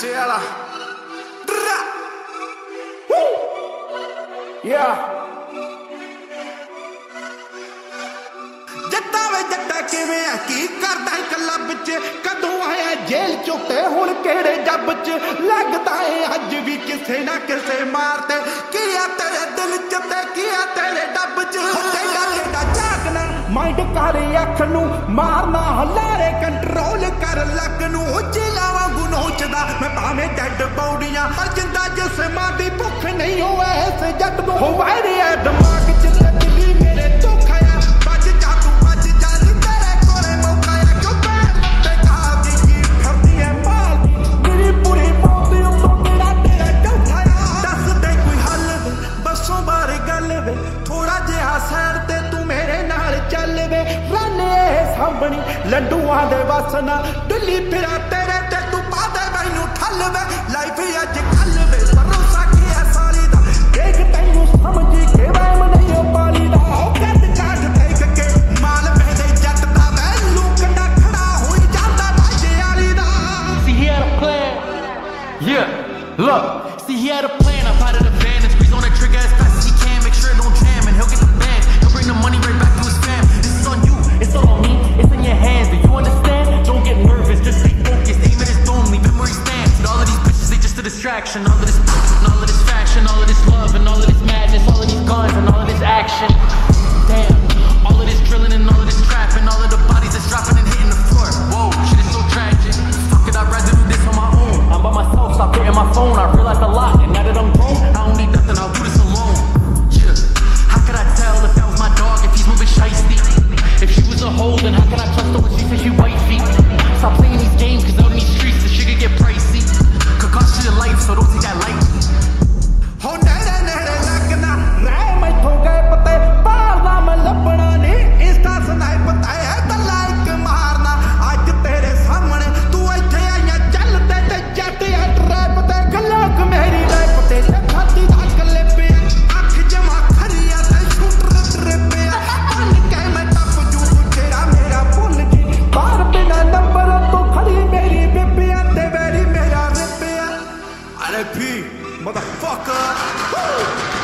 ਸਿੱਧੂ ਮੂਸੇ ਜੱਟਾ ਵੇ ਜੱਟਾ ਕਿਵੇਂ ਆ? ਕੀ ਕਰਦਾ ਏ ਕਲੱਬ ਕਦੋਂ ਆਇਆ ਜੇਲ੍ਹ ਚੋਂ ਤੇ ਹੁਣ ਕਿਹੜੇ ਜੱਬ ਚ? ਲੱਗਦਾ ਏ ਅੱਜ ਵੀ ਕਿਸੇ ਨਾ ਕਿਸੇ ਮਾਰ ਤੇ। ਕੀ ਤੇਰੇ ਦਿਲ ਚ ਤੇ ਕੀ ਆ ਤੇਰੇ ਡੱਬ ਚ? ਤੇਰਾ ਤੇਰਾ ਜਾਗਣਾ ਮਾਈਂਡ ਕਰ ਅੱਖ ਨੂੰ ਮਾਰਨਾ, ਹਲਾਰੇ ਕੰਟਰੋਲ ਇਸ ਜੱਟ ਦਿਮਾਗ ਚ ਤੇ ਮੇਰੇ ਧੋਖਾ ਆ। ਵੱਜ ਜਾ, ਤੂੰ ਵੱਜ ਜਾ, ਨੀ ਤੇਰੇ ਕੋਲੇ ਮੌਕਾ ਆ। ਕਿਉਂ ਪੈਰ ਤੇ ਕਾ ਕੀ ਫਿਰਦੀ ਐ? ਮਾਲ ਮੇਰੀ ਪੂਰੀ ਮੌਤ ਉੱਤੋਂ ਤੇਰਾ ਤੇਰਾ ਚੌਥਾ ਆ? ਦੱਸ ਦੇ ਕੋਈ ਹੱਲ ਵੇ, ਬੱਸੋਂ ਬਾਰੇ ਗੱਲ ਵੇ। ਥੋੜਾ ਜਿਹਾ ਸਾਈਡ ਤੇ ਤੂੰ ਮੇਰੇ ਨਾਲ ਚੱਲ ਵੇ। ਰਾਨੇ ਸਾਂਭਣੀ, ਲੰਡੂਆਂ ਦੇ ਵਸਣਾ ਦਿੱਲੀ ਫਿਰਾ ਤੇ See, he had a plan. I potted the van and squeeze on that trigger as fast as he can. Make sure it don't jam, and he'll get the band. He'll bring the money right back to his fam. This is on you. It's all on me. It's in your hands. Do you understand? Don't get nervous. Just stay focused. Aim at his dome. Leave memories stand. And all of these bitches, they just a distraction. This P, motherfucker. Woo!